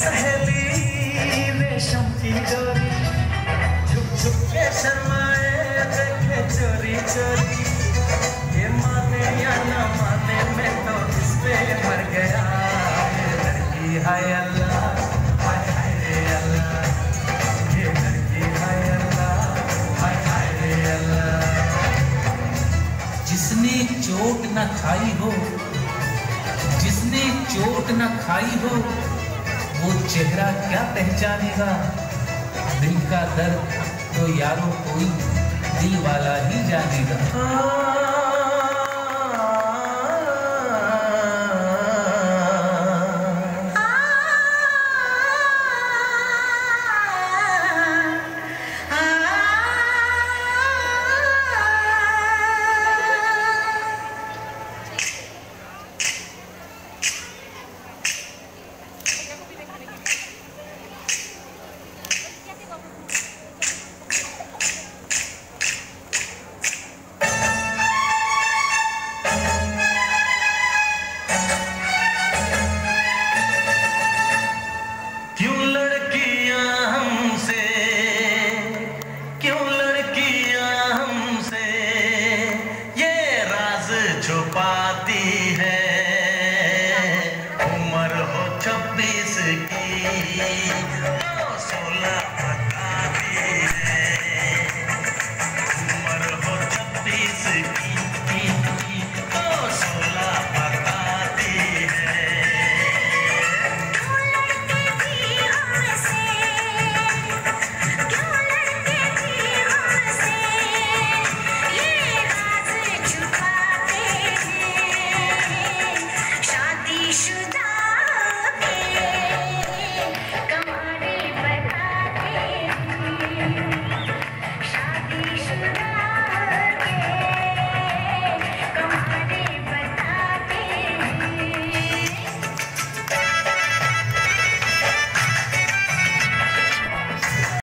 सहेली रेशम की डोरी झुक झुक के शर्माए देखे चोरी चोरी। ये माने या ना माने मैं तो इस पे मर गया लड़की हाय न खाई हो, जिसने चोट न खाई हो, वो चेहरा क्या पहचानेगा? दिल का दर्द तो यारों कोई दिल वाला ही जानेगा। छुपाती है। उम्र हो छब्बीस की।